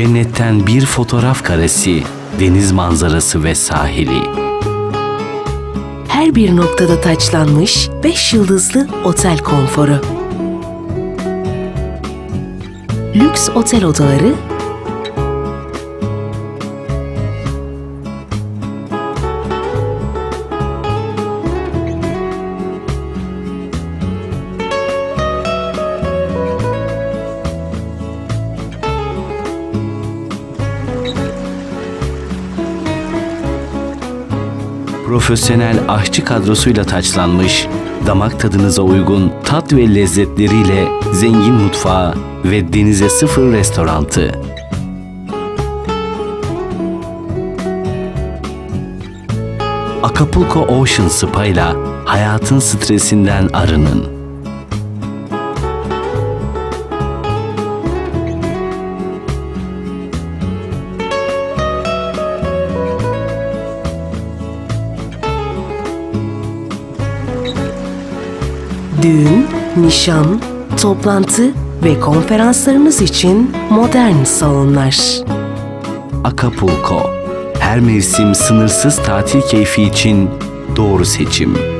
cennetten bir fotoğraf karesi, deniz manzarası ve sahili. Her bir noktada taçlanmış 5 yıldızlı otel konforu. Lüks otel odaları Profesyonel aşçı kadrosuyla taçlanmış, damak tadınıza uygun tat ve lezzetleriyle zengin mutfağı ve denize sıfır restorantı. Acapulco Ocean Spa ile hayatın stresinden arının. Düğün, nişan, toplantı ve konferanslarınız için modern salonlar. Acapulco. Her mevsim sınırsız tatil keyfi için doğru seçim.